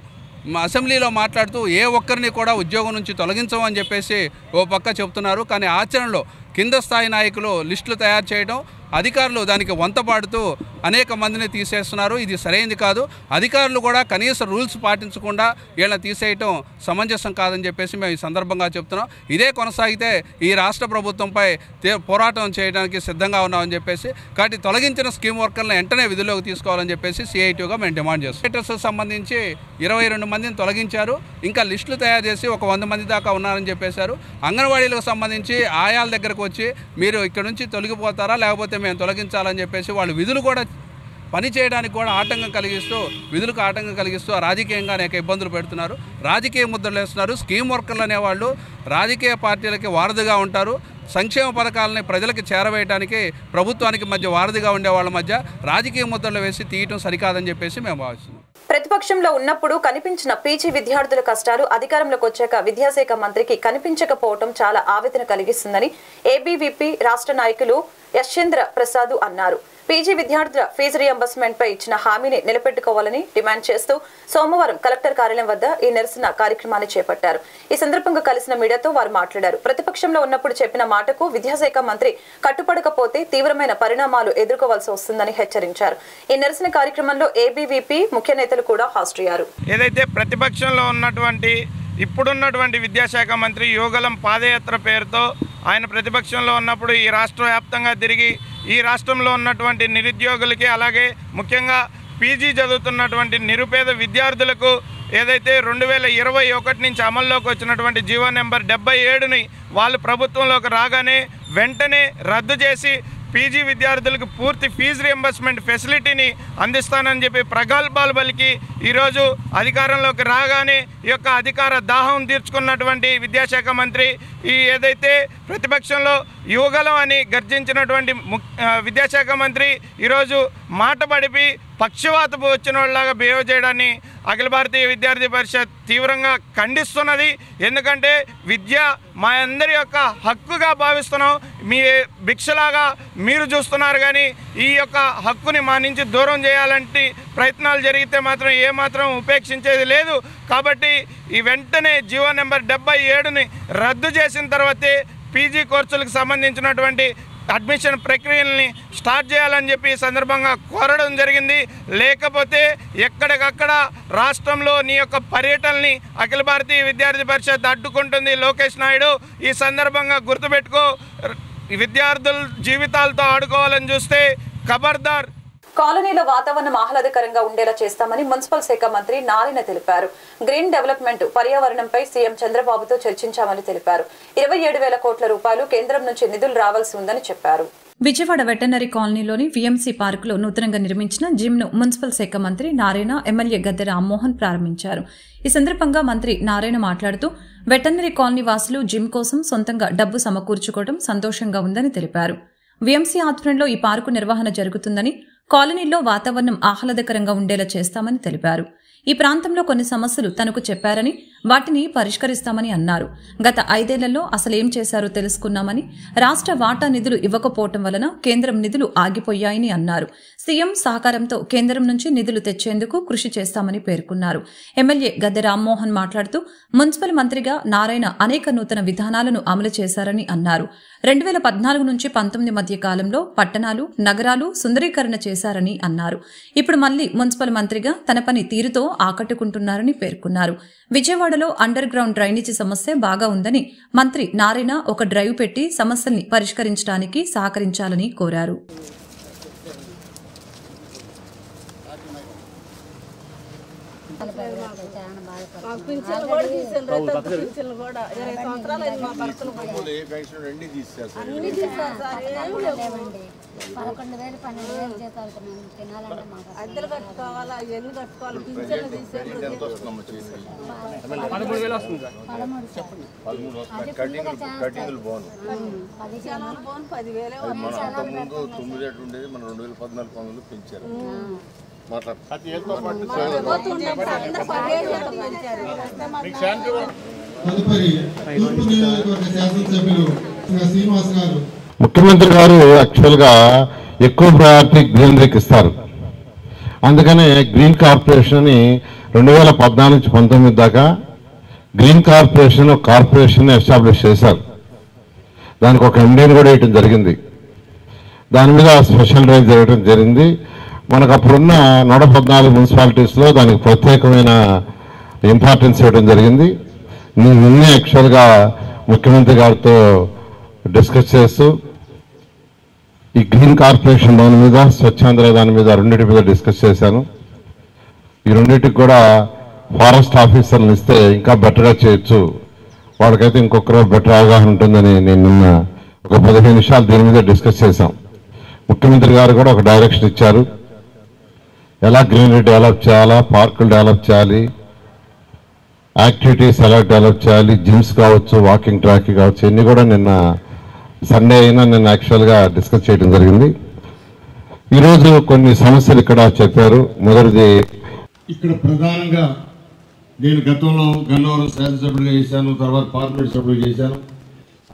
మా అసెంబ్లీలో మాట్లాడుతూ ఏ ఒక్కరిని కూడా ఉద్యోగం నుంచి తొలగించమని చెప్పేసి ఓ పక్క చెబుతున్నారు. కానీ ఆచరణలో కింద స్థాయి నాయకులు లిస్టులు తయారు చేయడం అధికారులు దానికి వంతపాడుతూ అనేక మందిని తీసేస్తున్నారు. ఇది సరైనది కాదు. అధికారులు కూడా కనీస రూల్స్ పాటించకుండా వీళ్ళని తీసేయటం సమంజసం కాదని చెప్పేసి మేము ఈ సందర్భంగా చెప్తున్నాం. ఇదే కొనసాగితే ఈ రాష్ట్ర ప్రభుత్వంపై పోరాటం చేయడానికి సిద్ధంగా ఉన్నామని చెప్పేసి కాబట్టి తొలగించిన స్కీమ్ వర్కర్లను వెంటనే విధుల్లోకి తీసుకోవాలని చెప్పేసి సిఐటీగా మేము డిమాండ్ చేస్తాం సెక్రటరీస్ సంబంధించి ఇరవై రెండు మందిని తొలగించారు. ఇంకా లిస్టులు తయారు చేసి ఒక వంద మంది దాకా ఉన్నారని చెప్పేశారు. అంగన్వాడీలకు సంబంధించి ఆయాల దగ్గరకు వచ్చి మీరు ఇక్కడ నుంచి తొలగిపోతారా? లేకపోతే మేము తొలగించాలని చెప్పేసి వాళ్ళు విధులు కూడా పని చేయడానికి కూడా ఆటంకం కలిగిస్తూ విధులకు ఆటంకం కలిగిస్తూ రాజకీయంగా అనేక ఇబ్బందులు పెడుతున్నారు. రాజకీయ ముద్రలు వేస్తున్నారు. స్కీమ్ వర్కర్లు అనేవాళ్ళు రాజకీయ పార్టీలకి వారధిగా ఉంటారు. సంక్షేమ పథకాలని ప్రజలకు చేరవేయడానికి ప్రభుత్వానికి మధ్య వారధిగా ఉండే వాళ్ళ మధ్య రాజకీయ ముద్రలు వేసి తీయటం సరికాదని చెప్పేసి మేము భావిస్తున్నాం. ప్రతిపక్షంలో ఉన్నప్పుడు కనిపించిన పీజీ విద్యార్థుల కష్టాలు అధికారంలోకి వచ్చాక విద్యాశాఖ మంత్రికి కనిపించకపోవటం చాలా ఆవేదన కలిగిస్తుందని ఏబీవీపీ రాష్ట్ర నాయకులు యశ్వేంద్ర ప్రసాద్ అన్నారు. పీజీ విద్యార్థుల ఫీజు రియంబర్స్మెంట్ పై ఇచ్చిన హామీని నిలబెట్టుకోవాలని డిమాండ్ చేస్తూ సోమవారం కలెక్టర్ కార్యాలయం వద్ద ఈ నిరసన కార్యక్రమాన్ని చేపట్టారు. ఈ సందర్భంగా కలిసిన మీడియాతో వారు మాట్లాడారు. ప్రతిపక్షంలో ఉన్నప్పుడు చెప్పిన మాటకు విద్యాశాఖ మంత్రి కట్టుపడకపోతే తీవ్రమైన పరిణామాలు ఎదుర్కోవాల్సి వస్తుందని హెచ్చరించారు. ఈ నిరసన కార్యక్రమంలో ఏబీవీపీ ముఖ్య నేతలు కూడా హాజరయ్యారు. ఏదైతే ప్రతిపక్షంలో ఉన్నటువంటి ఇప్పుడున్నటువంటి విద్యాశాఖ మంత్రి యోగలం పాదయాత్ర పేరుతో ఆయన ప్రతిపక్షంలో ఉన్నప్పుడు ఈ రాష్ట్ర వ్యాప్తంగా తిరిగి ఈ రాష్ట్రంలో ఉన్నటువంటి నిరుద్యోగులకి అలాగే ముఖ్యంగా పీజీ చదువుతున్నటువంటి నిరుపేద విద్యార్థులకు ఏదైతే రెండు వేల ఇరవై ఒకటి నుంచి అమల్లోకి వచ్చినటువంటి జీవో నెంబర్ డెబ్బై ఏడుని వాళ్ళు ప్రభుత్వంలోకి రాగానే వెంటనే రద్దు చేసి పీజీ విద్యార్థులకు పూర్తి ఫీజు రియంబర్స్మెంట్ ఫెసిలిటీని అందిస్తానని చెప్పి ప్రగల్భాలు పలికి ఈరోజు అధికారంలోకి రాగానే ఈ యొక్క అధికార దాహం తీర్చుకున్నటువంటి విద్యాశాఖ మంత్రి ఈ ఏదైతే ప్రతిపక్షంలో యువగలం అని గర్జించినటువంటి ముఖ్య విద్యాశాఖ మంత్రి ఈరోజు మాట పడిపి పక్షవాతపు వచ్చిన వాళ్ళలాగా బిహేవ్ చేయడాన్ని అఖిల భారతీయ విద్యార్థి పరిషత్ తీవ్రంగా ఖండిస్తున్నది. ఎందుకంటే విద్య మా అందరి యొక్క హక్కుగా భావిస్తున్నాం. మీ భిక్షలాగా మీరు చూస్తున్నారు కానీ ఈ యొక్క హక్కుని మా నుంచి దూరం చేయాలంటే ప్రయత్నాలు జరిగితే మాత్రం ఏమాత్రం ఉపేక్షించేది లేదు. కాబట్టి ఈ వెంటనే జీవో నెంబర్ డెబ్బై ఏడుని రద్దు చేసిన తర్వాతే పీజీ కోర్సులకు సంబంధించినటువంటి అడ్మిషన్ ప్రక్రియల్ని స్టార్ట్ చేయాలని చెప్పి ఈ సందర్భంగా కోరడం జరిగింది. లేకపోతే ఎక్కడికక్కడ రాష్ట్రంలో నీ యొక్క పర్యటనని అఖిల భారతీయ విద్యార్థి పరిషత్ అడ్డుకుంటుంది లోకేష్ నాయుడు. ఈ సందర్భంగా గుర్తుపెట్టుకో విద్యార్థుల జీవితాలతో ఆడుకోవాలని చూస్తే ఖబర్దార్ కాలనీల వాతావరణం ఆహ్లాదకరంగా ఉండేలా చేస్తామని మున్సిపల్ శాఖ మంత్రి నారాయణ తెలిపారు. గ్రీన్ డెవలప్మెంట్ పర్యావరణంపై సీఎం చంద్రబాబుతో చర్చించామని తెలిపారు. ఇరవై ఏడు వేల కోట్ల రూపాయలు కేంద్రం నుంచి నిధులు రావాల్సి ఉందని చెప్పారు. విజయవాడ వెటనరీ కాలనీలోని వీఎంసీ పార్కులో నూతనంగా నిర్మించిన జిమ్ను మున్సిపల్ శాఖ మంత్రి నారాయణ ఎమ్మెల్యే గద్దె రామ్మోహన్ ప్రారంభించారు. ఈ సందర్భంగా మంత్రి నారాయణ మాట్లాడుతూ వెటర్నరీ కాలనీ వాసులు జిమ్ కోసం సొంతంగా డబ్బు సమకూర్చుకోవడం సంతోషంగా ఉందని తెలిపారు. వీఎంసీ ఆధ్వర్యంలో ఈ పార్కు నిర్వహణ జరుగుతుందని కాలనీలో వాతావరణం ఆహ్లాదకరంగా ఉండేలా చేస్తామని తెలిపారు ఈ ప్రాంతంలో కొన్ని సమస్యలు తనకు చెప్పారని వాటిని పరిష్కరిస్తామని అన్నారు. గత ఐదేళ్ళలో అసలేం చేశారో తెలుసుకున్నామని రాష్ట్ర వాటా నిధులు ఇవ్వకపోవటం వలన కేంద్రం నిధులు ఆగిపోయాయని అన్నారు. సీఎం సహకారంతో కేంద్రం నుంచి నిధులు తెచ్చేందుకు కృషి చేస్తామని పేర్కొన్నారు. ఎమ్మెల్యే గద్దె రామ్మోహన్ మాట్లాడుతూ మున్సిపల్ మంత్రిగా నారాయణ అనేక నూతన విధానాలను అమలు చేశారని అన్నారు. రెండు వేల పద్నాలుగు నుంచి పంతొమ్మిది మధ్య కాలంలో పట్టణాలు నగరాలు సుందరీకరణ చేశారని అన్నారు. ఇప్పుడు మళ్ళీ మున్సిపల్ మంత్రిగా తన పని తీరుతో ఆకట్టుకుంటున్నారని పేర్కొన్నారు. విజయవాడలో అండర్ గ్రౌండ్ డ్రైనేజీ సమస్య బాగా ఉందని మంత్రి నారాయణ ఒక డ్రైవ్ పెట్టి సమస్యల్ని పరిష్కరించడానికి సహకరించాలని కోరారు. పింఛన్లు కూడా తీసాను రైతు పింఛన్లు కూడా. ఇరవై సంవత్సరాలు అయింది మా భర్తలు పోయి. అన్ని తీశారు సార్ ఏం లేవు. పదకొండు వేలు పన్నెండు వేలు జీతాలు మేము. తినాలంటే మాకు అసలు. అద్దెలు కట్టుకోవాలా పింఛన్లు తీసారు పదమూడు వేలు వస్తుంది చెప్పండి. పదమూడు పది పదివేలే మన అంతకుముందు తొమ్మిది రేటు ఉండేది మన రెండు వేల పద్నాలుగు పంతొమ్మిదిలో పెంచారు. ముఖ్యమంత్రి గారు యాక్చువల్గా ఎక్కువ ప్రయారిటీ గ్రీనరీకి ఇస్తారు. అందుకనే గ్రీన్ కార్పొరేషన్ అని రెండు వేల పద్నాలుగు నుంచి పంతొమ్మిది దాకా గ్రీన్ కార్పొరేషన్ కార్పొరేషన్ ఎస్టాబ్లిష్ చేశారు. దానికి ఒక ఎండీని కూడా వేయటం జరిగింది. దాని మీద స్పెషల్ డ్రైవ్ జరగడం జరిగింది. మనకు అప్పుడున్న నూట పద్నాలుగు మున్సిపాలిటీస్లో దానికి ప్రత్యేకమైన ఇంపార్టెన్స్ ఇవ్వడం జరిగింది. నేను నిన్నే యాక్చువల్గా ముఖ్యమంత్రి గారితో డిస్కస్ చేస్తూ ఈ గ్రీన్ కార్పొరేషన్ దాని మీద స్వచ్ఛాంధ్ర దాని మీద రెండింటి మీద డిస్కస్ చేశాను. ఈ రెండింటికి కూడా ఫారెస్ట్ ఆఫీసర్లు ఇస్తే ఇంకా బెటర్గా చేయొచ్చు. వాళ్ళకైతే ఇంకొకరు బెటర్ అవగాహన ఉంటుందని నేను నిన్న ఒక పదిహేను నిమిషాలు దీని మీద డిస్కస్ చేశాం. ముఖ్యమంత్రి గారు కూడా ఒక డైరెక్షన్ ఇచ్చారు. ఎలా గ్రీనరీ డెవలప్ చేయాలా పార్కులు డెవలప్ చేయాలి యాక్టివిటీస్ ఎలా డెవలప్ చేయాలి జిమ్స్ కావచ్చు వాకింగ్ ట్రాక్ కావచ్చు ఇవన్నీ కూడా నిన్న సండే అయినా నిన్న యాక్చువల్గా డిస్కస్ చేయడం జరిగింది. ఈరోజు కొన్ని సమస్యలు ఇక్కడ చెప్పారు. మొదటిది ఇక్కడ ప్రధానంగా నేను గతంలో గన్నవరం శాసనసభ్యుడిగా చేశాను తర్వాత పార్లమెంట్ సభ్యుడిగా చేశాను.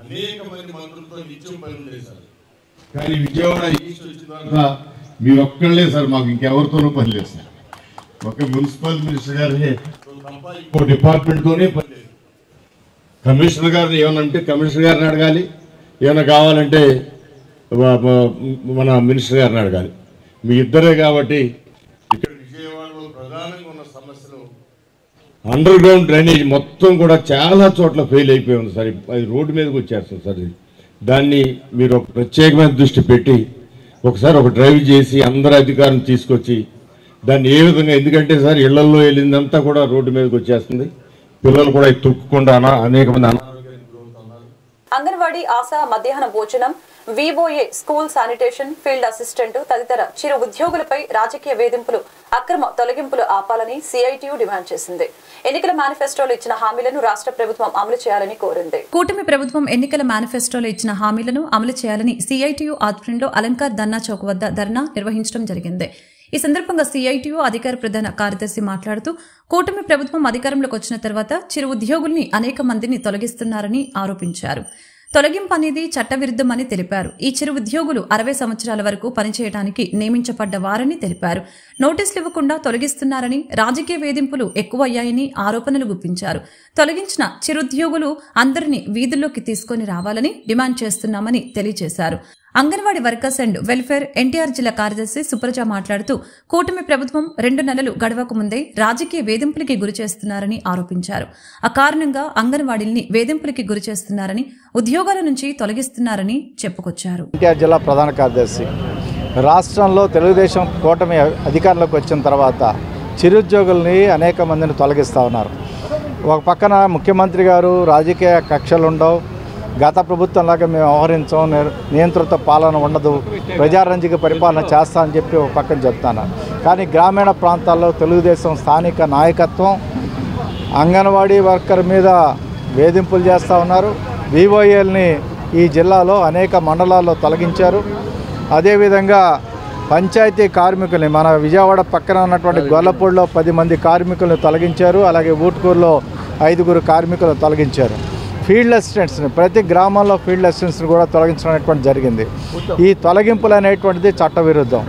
అనేక మంత్రులతో నిత్యం పనులు చేశాను. కానీ విజయవాడ ఈస్ట్ వచ్చిన తర్వాత మీరు ఒక్కళ్ళే సార్ మాకు ఇంకెవరితోనూ పని లేదు సార్. ఒక మున్సిపల్ మినిస్టర్ గారి ఇంకో డిపార్ట్మెంట్తోనే పని లేదు. కమిషనర్ గారిని ఏమనంటే కమిషనర్ గారిని అడగాలి. ఏమైనా కావాలంటే మన మినిస్టర్ గారిని అడగాలి. మీ ఇద్దరే కాబట్టి ఇక్కడ విజయవాడలో ప్రధానంగా ఉన్న సమస్యలు అండర్ గ్రౌండ్ డ్రైనేజ్ మొత్తం కూడా చాలా చోట్ల ఫెయిల్ అయిపోయి ఉంది సార్. అది రోడ్డు మీదకి వచ్చేస్తుంది సార్ దాన్ని మీరు ఒక ప్రత్యేకమైన దృష్టి పెట్టి ఒకసారి ఒక డ్రైవ్ చేసి అందరి అధికారం తీసుకొచ్చి దాన్ని ఏ విధంగా ఎందుకంటే సార్ ఇళ్ళలో వెళ్ళిందంతా కూడా రోడ్డు మీదకి వచ్చేస్తుంది. పిల్లలు కూడా తొక్కుకుండా అనేక మంది అంగన్వాడీ ఆశా మధ్యాహ్న భోజనం VOA school sanitation field assistant తదితర చిరు ఉద్యోగులపై రాజకీయ వేధింపులు అక్రమ తొలగింపులు ఆపాలని సిఐటియు డిమాండ్ చేసింది. ఎన్నికల మేనిఫెస్టోలో ఇచ్చిన హామీలను రాష్ట్ర ప్రభుత్వం అమలు చేయాలని కోరింది. కూటమి ప్రభుత్వం ఎన్నికల మేనిఫెస్టోలో ఇచ్చిన హామీలను అమలు చేయాలని సిఐటియు ఆధ్వర్యంలో అలంకార్ ధర్నా చౌక్ వద్ద ధర్నా నిర్వహించడం జరిగింది. ఈ సందర్భంగా సిఐటియు అధికార ప్రధాన కార్యదర్శి మాట్లాడుతూ కూటమి ప్రభుత్వం అధికారంలోకి వచ్చిన తర్వాత చిరు ఉద్యోగుల్ని అనేక మందిని తొలగిస్తున్నారని ఆరోపించారు. తొలగింపు అనేది చట్టవిరుద్ధమని తెలిపారు. ఈ చిరు ఉద్యోగులు అరవై సంవత్సరాల వరకు పనిచేయడానికి నియమించబడ్డ వారని తెలిపారు. నోటీసులు ఇవ్వకుండా తొలగిస్తున్నారని రాజకీయ వేధింపులు ఎక్కువయ్యాయని ఆరోపణలు గుప్పించారు. తొలగించిన చిరుద్యోగులు అందరినీ వీధుల్లోకి తీసుకొని రావాలని డిమాండ్ చేస్తున్నామని తెలియజేశారు. Anganwadi workers and welfare NTR జిల్లా కార్యదర్శి సుప్రజ మాట్లాడుతూ కూటమి ప్రభుత్వం రెండు నెలలు గడవక ముందే రాజకీయ వేధింపులకి గురి చేస్తున్నారని ఆరోపించారు. ఆ కారణంగా అంగన్వాడీల్ని వేధింపులకి గురి చేస్తున్నారని ఉద్యోగాల నుంచి తొలగిస్తున్నారని చెప్పుకొచ్చారు. ఎన్టీఆర్ జిల్లా ప్రధాన కార్యదర్శి రాష్ట్రంలో తెలుగుదేశం కూటమి అధికారంలోకి వచ్చిన తర్వాత చిరుద్యోగుల్ని అనేక మందిని తొలగిస్తూ ఉన్నారు. ఒక పక్కన ముఖ్యమంత్రి గారు రాజకీయ కక్షలు ఉండవు గత ప్రభుత్వంలాగా మేము వ్యవహరించాం నిర్- నియంత్రిత పాలన ఉండదు ప్రజారంజిక పరిపాలన చేస్తా అని చెప్పి ఒక పక్కన చెప్తాను. కానీ గ్రామీణ ప్రాంతాల్లో తెలుగుదేశం స్థానిక నాయకత్వం అంగన్వాడీ వర్కర్ మీద వేధింపులు చేస్తూ ఉన్నారు. వివోఏల్ని ఈ జిల్లాలో అనేక మండలాల్లో తొలగించారు. అదేవిధంగా పంచాయతీ కార్మికుల్ని మన విజయవాడ పక్కన ఉన్నటువంటి గొల్లపూడిలో పది మంది కార్మికులను తొలగించారు. అలాగే ఊట్కూరులో ఐదుగురు కార్మికులను తొలగించారు. ఫీల్డ్ అసిస్టెంట్స్ని ప్రతి గ్రామంలో ఫీల్డ్ అసిస్టెంట్స్ని కూడా తొలగించడం అనేటువంటి జరిగింది. ఈ తొలగింపులు అనేటువంటిది చట్టవిరుద్ధం.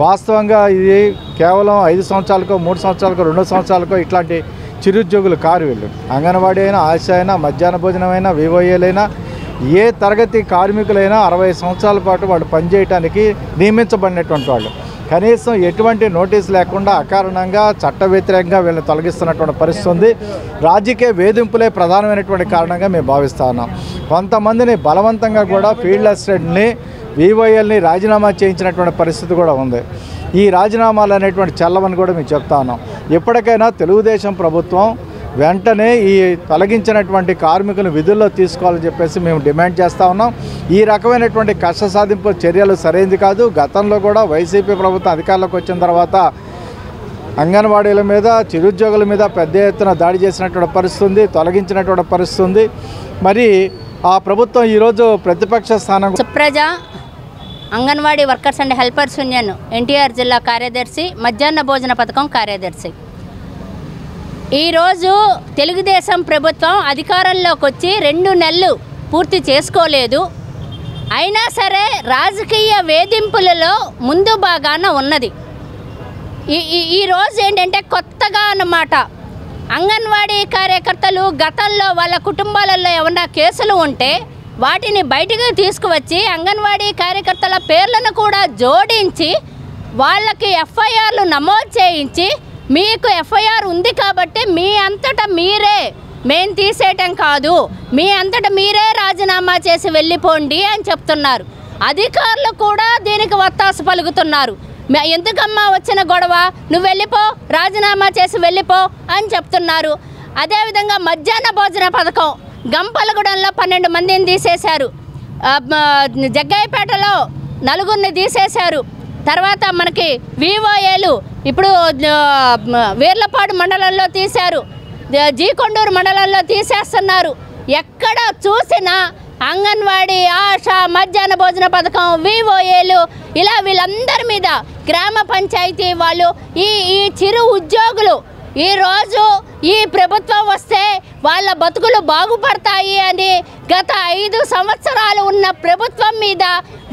వాస్తవంగా ఇది కేవలం ఐదు సంవత్సరాలకో మూడు సంవత్సరాలకో రెండు సంవత్సరాలకో ఇట్లాంటి చిరుద్యోగులు కారు వీళ్ళు. అంగన్వాడీ అయినా ఆశ అయినా మధ్యాహ్న భోజనమైనా వివోఏలైనా ఏ తరగతి కార్మికులైనా అరవై సంవత్సరాల పాటు వాళ్ళు పనిచేయడానికి నియమించబడినటువంటి వాళ్ళు. కనీసం ఎటువంటి నోటీస్ లేకుండా అకారణంగా చట్ట వ్యతిరేకంగా వీళ్ళని తొలగిస్తున్నటువంటి పరిస్థితి ఉంది. రాజకీయ వేధింపులే ప్రధానమైనటువంటి కారణంగా మేము భావిస్తా ఉన్నాం. కొంతమందిని బలవంతంగా కూడా ఫీల్డ్ అసిస్టెంట్ని వివోఎల్ని రాజీనామా చేయించినటువంటి పరిస్థితి కూడా ఉంది. ఈ రాజీనామాలు అనేటువంటి చల్లవని కూడా మేము చెప్తా ఉన్నాం. ఎప్పటికైనా తెలుగుదేశం ప్రభుత్వం వెంటనే ఈ తొలగించినటువంటి కార్మికులను విధుల్లో తీసుకోవాలని చెప్పేసి మేము డిమాండ్ చేస్తూ ఉన్నాం. ఈ రకమైనటువంటి కష్ట సాధింపు చర్యలు సరైనది కాదు. గతంలో కూడా వైసీపీ ప్రభుత్వం అధికారంలోకి వచ్చిన తర్వాత అంగన్వాడీల మీద చిరుద్యోగుల మీద పెద్ద ఎత్తున దాడి చేసినటువంటి పరిస్థితుంది తొలగించినటువంటి పరిస్థితుంది. మరి ఆ ప్రభుత్వం ఈరోజు ప్రతిపక్ష స్థానం Supraja anganwadi workers and helpers union NTR జిల్లా కార్యదర్శి మధ్యాహ్న భోజన పథకం కార్యదర్శి. ఈరోజు తెలుగుదేశం ప్రభుత్వం అధికారంలోకి వచ్చి రెండు నెలలు పూర్తి చేసుకోలేదు. అయినా సరే రాజకీయ వేధింపులలో ముందు భాగాన ఉన్నది. ఈ ఈ- రోజు ఏంటంటే కొత్తగా అన్నమాట. అంగన్వాడీ కార్యకర్తలు గతంలో వాళ్ళ కుటుంబాలలో ఏమన్నా కేసులు ఉంటే వాటిని బయటకు తీసుకువచ్చి అంగన్వాడీ కార్యకర్తల పేర్లను కూడా జోడించి వాళ్ళకి ఎఫ్ఐఆర్లు నమోదు చేయించి మీకు ఎఫ్ఐఆర్ ఉంది కాబట్టి మీ అంతటా మీరే మేం తీసేయటం కాదు. మీ అంతటా మీరే రాజీనామా చేసి వెళ్ళిపోండి అని చెప్తున్నారు. అధికారులు కూడా దీనికి వత్తాసు పలుకుతున్నారు. ఎందుకమ్మా వచ్చిన గొడవ? నువ్వు వెళ్ళిపో రాజీనామా చేసి వెళ్ళిపో అని చెప్తున్నారు. అదేవిధంగా మధ్యాహ్న భోజన పథకం గంపలగూడెంలో పన్నెండు మందిని తీసేశారు. జగ్గయ్యపేటలో నలుగురిని తీసేశారు. తర్వాత మనకి వివోఏలు ఇప్పుడు వీర్లపాడు మండలంలో తీశారు. జీకొండూరు మండలంలో తీసేస్తున్నారు. ఎక్కడ చూసినా అంగన్వాడీ ఆశ మధ్యాహ్న భోజన పథకం వివోఏలు ఇలా వీళ్ళందరి మీద గ్రామ పంచాయతీ వాళ్ళు ఈ ఈ చిరు ఉద్యోగులు ఈరోజు ఈ ప్రభుత్వం వస్తే వాళ్ళ బతుకులు బాగుపడతాయి అని గత ఐదు సంవత్సరాలు ఉన్న ప్రభుత్వం మీద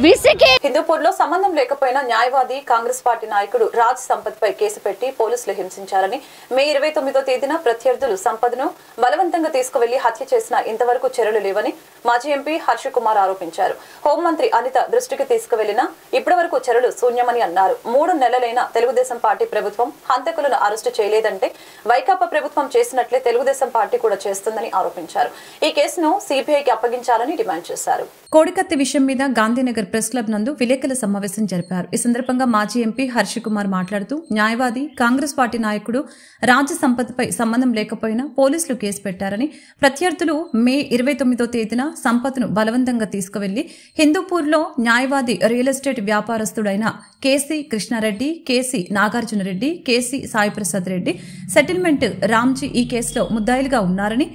విసికి హిందూపూర్లో సంబంధం లేకపోయినా న్యాయవాది కాంగ్రెస్ పార్టీ నాయకుడు రాజ్ సంపత్ పై కేసు పెట్టి పోలీసులు హింసించారని మే ఇరవై తొమ్మిదో తేదీన ప్రత్యర్థులు సంపదను బలవంతంగా తీసుకువెళ్ళి హత్య చేసిన ఇంతవరకు చర్యలు లేవని మాజీ ఎంపీ హర్ష కుమార్ ఆరోపించారు. హోంమంత్రి అనిత దృష్టికి తీసుకువెళ్ళినా ఇప్పటి వరకు చర్యలు శూన్యమని అన్నారు. మూడు నెలలైన తెలుగుదేశం పార్టీ ప్రభుత్వం హంతకులను అరెస్టు చేయలేదంటే వైకాపా ప్రభుత్వం చేసినట్లే తెలుగుదేశం పార్టీ కూడా చేస్తుందని ఆరోపించారు. ఈ కేసును సిబిఐకి అప్పగించాలని డిమాండ్ చేశారు. కోడికత్తి విషయం మీద గాంధీనగర్ ప్రెస్ క్లబ్ నందు విలేకరుల సమావేశం జరిపారు. ఈ సందర్భంగా మాజీ ఎంపీ హర్ష కుమార్ మాట్లాడుతూ న్యాయవాది కాంగ్రెస్ పార్టీ నాయకుడు రాజ్య సంపత్పై సంబంధం లేకపోయినా పోలీసులు కేసు పెట్టారని ప్రత్యర్థులు మే ఇరవై తొమ్మిదో తేదీన సంపత్ను బలవంతంగా తీసుకువెళ్ళి హిందూపూర్లో న్యాయవాది real estate వ్యాపారస్తుడైన K C Krishna Reddy K C Nagarjuna Reddy K C Sai Prasad Reddy settlement Ramji ఈ కేసులో ముద్దాయిలుగా ఉన్నారని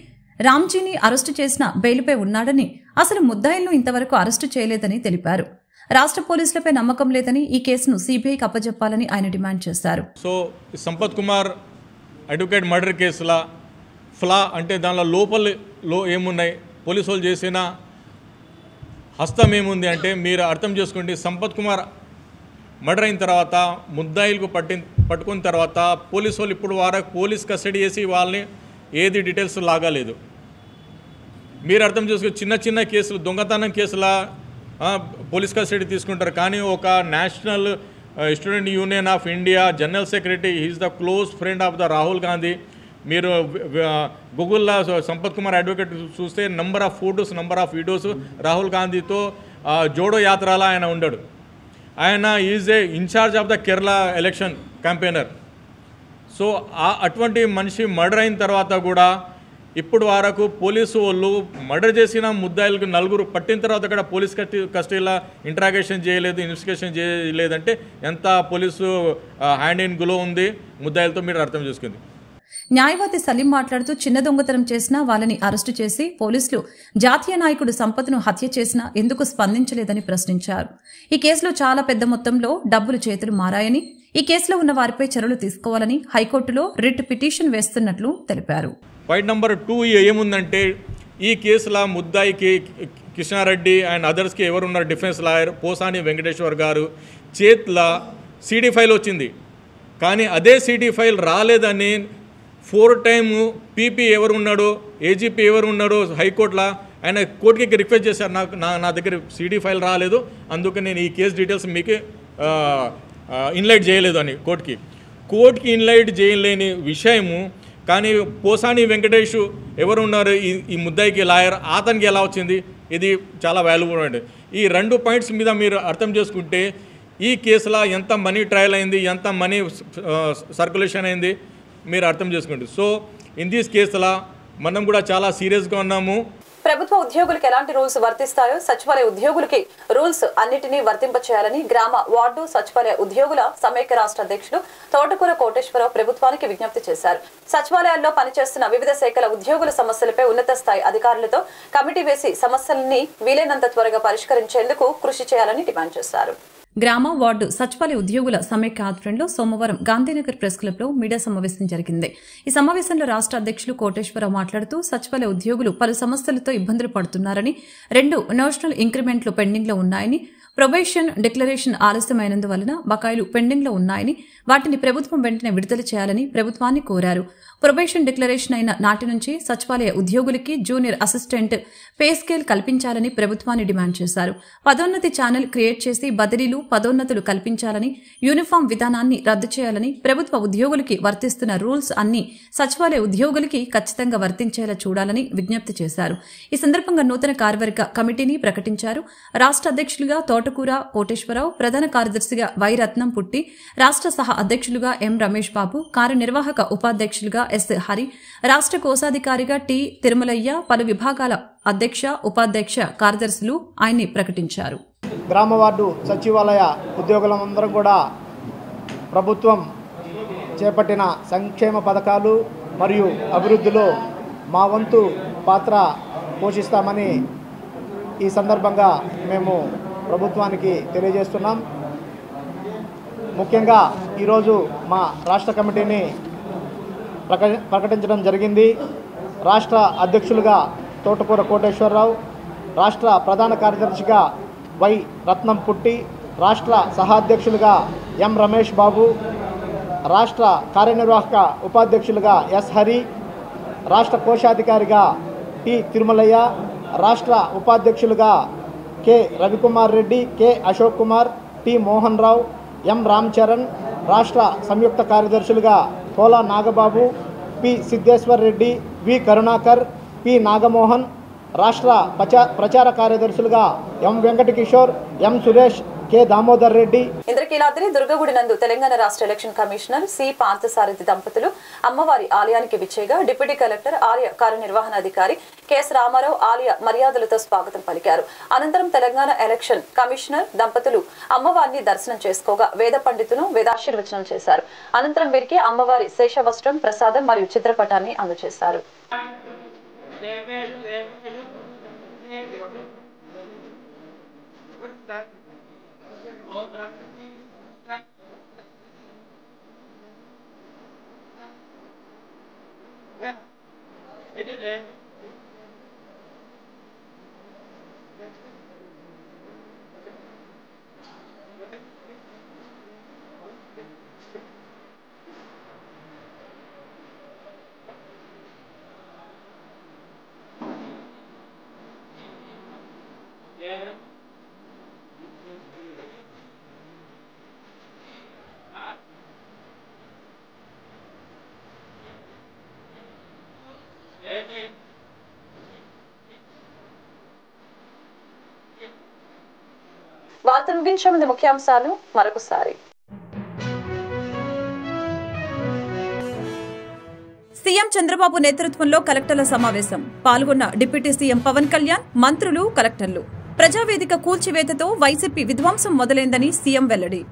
రామ్జీని అరెస్టు చేసిన బెయిల్పై ఉన్నాడని అసలు ముద్దాయిలను ఇంతవరకు అరెస్టు చేయలేదని తెలిపారు. రాష్ట్ర పోలీసులపై నమ్మకం లేదని ఈ కేసును సిబిఐకి అప్పజెప్పాలని ఆయన డిమాండ్ చేశారు. So Sampath Kumar advocate murder కేసుల ఫ్లా అంటే దానిలో లోపలలో ఏమున్నాయి పోలీసు వాళ్ళు చేసిన హస్తం ఏముంది అంటే మీరు అర్థం చేసుకోండి సంపత్ కుమార్ మర్డర్ అయిన తర్వాత ముద్దాయిలకు పట్టి పట్టుకున్న తర్వాత పోలీసు వాళ్ళు ఇప్పుడు వరకు పోలీస్ కస్టడీ చేసి వాళ్ళని ఏది డీటెయిల్స్ లాగలేదు. మీరు అర్థం చేసుకో చిన్న చిన్న కేసులు దొంగతనం కేసుల పోలీస్ కస్టడీ తీసుకుంటారు. కానీ ఒక national student union of India general secretary is the close friend of the Rahul Gandhi. మీరు గూగుల్లో సంపత్ కుమార్ అడ్వకేట్ చూస్తే number of photos number of videos Rahul గాంధీతో జోడో యాత్రలో ఆయన ఉండడు. ఆయన is a in-charge of the Kerala election campaigner so ఆ అటువంటి మనిషి మర్డర్ అయిన తర్వాత కూడా ఇప్పుడు వరకు పోలీసు వాళ్ళు మర్డర్ చేసిన ముద్దాయిలకు నలుగురు పట్టిన తర్వాత కూడా పోలీస్ కస్టడీ కస్టడీలో ఇంట్రాగేషన్ చేయలేదు ఇన్వెస్టిగేషన్ చేయలేదంటే ఎంత పోలీసు హ్యాండ్ ఇన్ గ్లో ఉంది ముద్దాయిలతో మీరు అర్థం చేసుకుంది. న్యాయవాది సలీం మాట్లాడుతూ చిన్న దొంగతనం చేసినా వాళ్ళని అరెస్టు చేసి పోలీసులు జాతీయ నాయకుడు సంపత్ను హత్య చేసినా ఎందుకు స్పందించలేదని ప్రశ్నించారు. ఈ కేసులో చాలా పెద్ద మొత్తంలో డబ్బులు చేతులు మారాయని ఈ కేసులో ఉన్న వారిపై చర్యలు తీసుకోవాలని హైకోర్టులో రిట్ పిటిషన్ వేస్తున్నట్లు తెలిపారు. పాయింట్ నెంబర్ టూ ఏముందంటే ఈ కేసులో ముద్దాయికి కిషనారెడ్డి అండ్ అదర్స్కి ఎవరున్నారు డిఫెన్స్ లాయర్ పోసాని వెంకటేశ్వర్ గారు. చేతిలో సిడీ ఫైల్ వచ్చింది. కానీ అదే సిడీ ఫైల్ రాలేదని ఫోర్ టైమ్ పీపీ ఎవరు ఉన్నాడో ఏజీపీ ఎవరు ఉన్నాడో హైకోర్టులో ఆయన కోర్టుకి రిక్వెస్ట్ చేశారు. నాకు నా నా దగ్గర సిడి ఫైల్ రాలేదు. అందుకని నేను ఈ కేసు డీటెయిల్స్ మీకు ఇన్లైట్ చేయలేదు అని కోర్టుకి. కోర్టుకి ఇన్లైట్ చేయలేని విషయము కానీ పోసాని వెంకటేష్ ఎవరు ఉన్నారు? ఈ ఈ ముద్దాయికి లాయర్ అతనికి ఎలా వచ్చింది? ఇది చాలా వాల్యుబుల్ అండి ఈ రెండు పాయింట్స్ మీద మీరు అర్థం చేసుకుంటే ఈ కేసులో ఎంత మనీ ట్రయల్ అయింది ఎంత మనీ సర్క్యులేషన్ అయింది మీరు అర్థం చేసుకోండి. సో ఇన్ దీస్ కేసులా మనం కూడా చాలా సీరియస్గా ఉన్నాము. ప్రభుత్వ ఉద్యోగులకు ఎలాంటి రూల్స్ వర్తిస్తాయో సచివాలయ ఉద్యోగులకి రూల్స్ అన్నిటినీ వర్తింపచేయాలని గ్రామ వార్డు సచివాలయ ఉద్యోగుల సమైక్య రాష్ట్ర అధ్యక్షుడు తోటకూర కోటేశ్వరరావు ప్రభుత్వానికి విజ్ఞప్తి చేశారు. సచివాలయాల్లో పనిచేస్తున్న వివిధ శాఖల ఉద్యోగుల సమస్యలపై ఉన్నత స్థాయి అధికారులతో కమిటీ వేసి సమస్యల్ని వీలైనంత త్వరగా పరిష్కరించేందుకు కృషి చేయాలని డిమాండ్ చేశారు. గ్రామ వార్డు సచివాలయ ఉద్యోగుల సమైక్య ఆధ్వర్యంలో సోమవారం గాంధీనగర్ ప్రెస్ క్లబ్లో మీడియా సమావేశం జరిగింది. ఈ సమావేశంలో రాష్ట్ర అధ్యక్షులు కోటేశ్వరరావు మాట్లాడుతూ సచివాలయ ఉద్యోగులు పలు సమస్యలతో ఇబ్బందులు పడుతున్నారని రెండు నేషనల్ ఇంక్రిమెంట్లు పెండింగ్లో ఉన్నాయని ప్రొబేషన్ డిక్లరేషన్ ఆలస్యమైనందువలన బకాయిలు పెండింగ్లో ఉన్నాయని వాటిని ప్రభుత్వం వెంటనే విడుదల చేయాలని ప్రభుత్వాన్ని కోరారు. ప్రొబేషన్ డిక్లరేషన్ అయిన నాటి నుంచి సచివాలయ ఉద్యోగులకి జూనియర్ అసిస్టెంట్ పే స్కేల్ కల్పించాలని ప్రభుత్వాన్ని డిమాండ్ చేశారు. పదోన్నతి ఛానల్ క్రియేట్ చేసి బదిలీలు పదోన్నతులు కల్పించాలని యూనిఫామ్ విధానాన్ని రద్దు చేయాలని ప్రభుత్వ ఉద్యోగులకి వర్తిస్తున్న రూల్స్ అన్ని సచివాలయ ఉద్యోగులకి ఖచ్చితంగా వర్తించేలా చూడాలని విజ్ఞప్తి చేశారు. ఈ సందర్భంగా నూతన కార్యవర్గ కమిటీని ప్రకటించారు. రాష్ట్ర అధ్యక్షులుగా తోటకూర కోటేశ్వరరావు ప్రధాన కార్యదర్శిగా వైరత్నం పుట్టి రాష్ట్ర సహ అధ్యక్షులుగా ఎం రమేష్ బాబు కార్యనిర్వాహక ఉపాధ్యక్షులుగా ఎస్ హరి రాష్ట్ర కోశాధికారిగా టి తిరుమలయ్య పలు విభాగాల అధ్యక్ష ఉపాధ్యక్ష కార్యదర్శులు ఆయన్ని ప్రకటించారు. గ్రామ వార్డు సచివాలయ ఉద్యోగులందరూ కూడా ప్రభుత్వం చేపట్టిన సంక్షేమ పథకాలు మరియు అభివృద్ధిలో మా వంతు పాత్ర పోషిస్తామని ఈ సందర్భంగా మేము ప్రభుత్వానికి తెలియజేస్తున్నాం. ముఖ్యంగా ఈరోజు మా రాష్ట్ర కమిటీని ప్రకటించడం జరిగింది. రాష్ట్ర అధ్యక్షులుగా తోటకూర కోటేశ్వరరావు రాష్ట్ర ప్రధాన కార్యదర్శిగా వై రత్నం పుట్టి రాష్ట్ర సహాధ్యక్షులుగా ఎం రమేష్ బాబు రాష్ట్ర కార్యనిర్వాహక ఉపాధ్యక్షులుగా ఎస్ హరి రాష్ట్ర కోశాధికారిగా టి తిరుమలయ్య రాష్ట్ర ఉపాధ్యక్షులుగా K Ravikumar Reddy K Ashok Kumar T Mohan Rao M Ram Charan రాష్ట్ర సంయుక్త కార్యదర్శులుగా Kola Nagababu P. Siddheshwar Reddy V. Karunakar P. Nagamohan రాష్ట్ర ప్రచా ప్రచార కార్యదర్శులుగా M. Venkatakishore M. Suresh K. Damodar Reddy. Indrakeeladri దుర్గగుడి నందు తెలంగాణ రాష్ట్ర ఎలక్షన్ కమిషనర్ సి. పార్థసారథి దంపతులు అమ్మవారి ఆలయానికి విచ్చేగా డిప్యూటీ కలెక్టర్ ఆలయ కార్యనిర్వహణాధికారి కెఎస్ రామారావు ఆలయ మర్యాదలతో స్వాగతం పలికారు. అనంతరం తెలంగాణ ఎలక్షన్ కమిషనర్ దంపతులు అమ్మవారిని దర్శనం చేసుకోగా వేద పండితులు వేదాశీర్వచనం చేశారు. అనంతరం వీరికి అమ్మవారి శేషవస్త్రం ప్రసాదం మరియు చిత్రపటాన్ని అందజేశారు. వార్త ముగించే ముందు ముఖ్యాంశాలు మరొకసారి. సీఎం చంద్రబాబు నేతృత్వంలో కలెక్టర్ల సమావేశం. పాల్గొన్న డిప్యూటీ సీఎం పవన్ కళ్యాణ్ మంత్రులు కలెక్టర్లు. ప్రజావేదిక కూల్చివేతతో వైసీపీ విధ్వంసం మొదలైందని సీఎం వెల్లడి.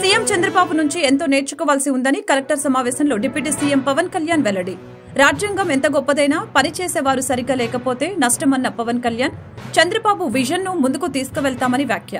సీఎం చంద్రబాబు నుంచి ఎంతో నేర్చుకోవాల్సి ఉందని కలెక్టర్ సమావేశంలో డిప్యూటీ సీఎం పవన్ కళ్యాణ్ వెల్లడి. రాజ్యాంగం ఎంత గొప్పదైనా పనిచేసేవారు సరిగ్గా లేకపోతే నష్టమన్న పవన్ కళ్యాణ్ చంద్రబాబు విజన్ను ముందుకు తీసుకువెళ్తామని వ్యాఖ్య.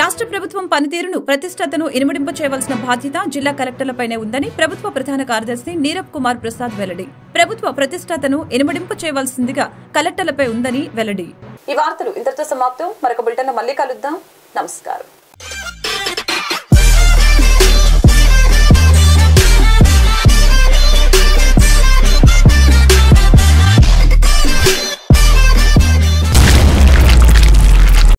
రాష్ట్ర ప్రభుత్వం పనితీరును ప్రతిష్టతను ఇనుమడింప చేయవలసిన బాధ్యత జిల్లా కలెక్టర్లపైనే ఉందని ప్రభుత్వ ప్రధాన కార్యదర్శి నీరబ్ కుమార్ ప్రసాద్ వెల్లడి. ప్రభుత్వ ప్రతిష్టతను ఇనుమడింప చేయవలసిందిగా కలెక్టర్లపై ఉందని వెల్లడి. ఈ వార్తలు ఇంతటితో సమాప్తం. మరొక బులెటిన్ మళ్ళీ కలుద్దాం. నమస్కారం.